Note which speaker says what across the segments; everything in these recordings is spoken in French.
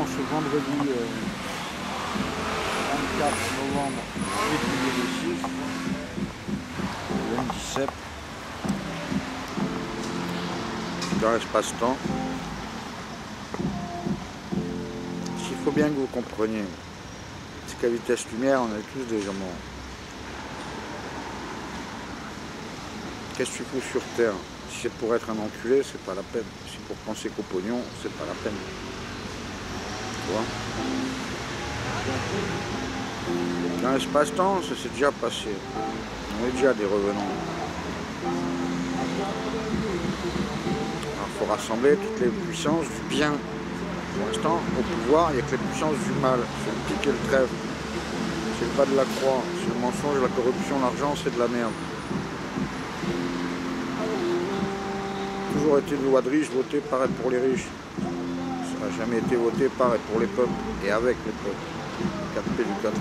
Speaker 1: en ce vendredi euh, 24 novembre et juillet 6, le 17, dans l'espace-temps. Ce qu'il faut bien que vous compreniez, c'est qu'à vitesse lumière, on est tous des gens morts. Qu'est-ce que tu fous sur Terre? Si c'est pour être un enculé, c'est pas la peine. Si pour penser qu'au pognon, c'est pas la peine. Dans l'espace-temps, ça s'est déjà passé. On est déjà des revenants. Il faut rassembler toutes les puissances du bien. Pour l'instant, au pouvoir, il n'y a que les puissances du mal. C'est le pic et le trêve. C'est bas de la croix. C'est le mensonge, la corruption, l'argent, c'est de la merde. toujours été une loi de riche votée par et pour les riches. Jamais été voté par et pour les peuples et avec les peuples. 4P du 4.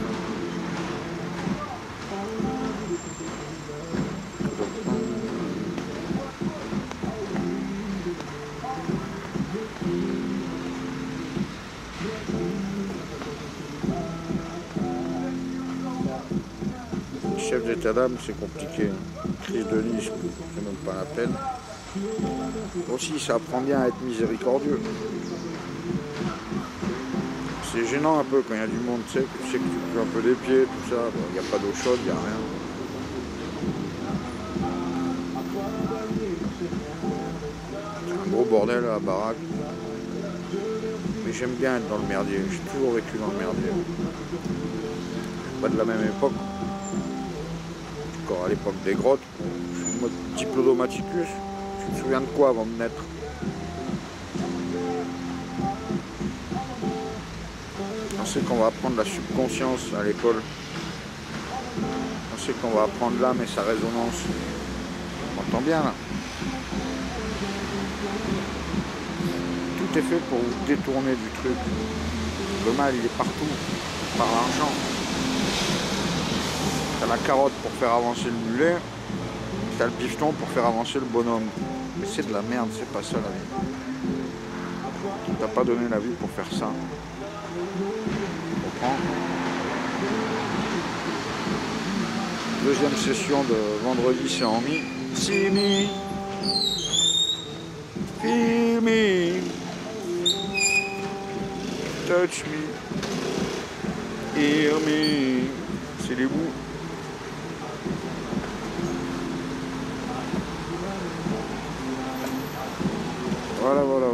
Speaker 1: Chef d'état d'âme, c'est compliqué. Crise de Nice, c'est même pas la peine. Aussi, ça apprend bien à être miséricordieux. C'est gênant un peu quand il y a du monde, tu sais, tu sais que tu un peu les pieds, tout ça. Il n'y a pas d'eau chaude, il n'y a rien. C'est un gros bordel à la baraque. Mais j'aime bien être dans le merdier. J'ai toujours vécu dans le merdier. Pas de la même époque. Encore à l'époque des grottes. Je suis diplodomaticus. Tu te souviens de quoi avant de naître? Sait qu'on va apprendre la subconscience à l'école. On sait qu'on va apprendre l'âme et sa résonance. On entend bien là Tout est fait pour vous détourner du truc. Le mal, il est partout, par l'argent. T'as la carotte pour faire avancer le mulet, t'as le bifton pour faire avancer le bonhomme. Mais c'est de la merde, c'est pas ça la vie. On t'a pas donné la vie pour faire ça. Deuxième session de vendredi, c'est en mi. See me, feel me, touch me, hear me. C'est les bouts. Voilà, voilà.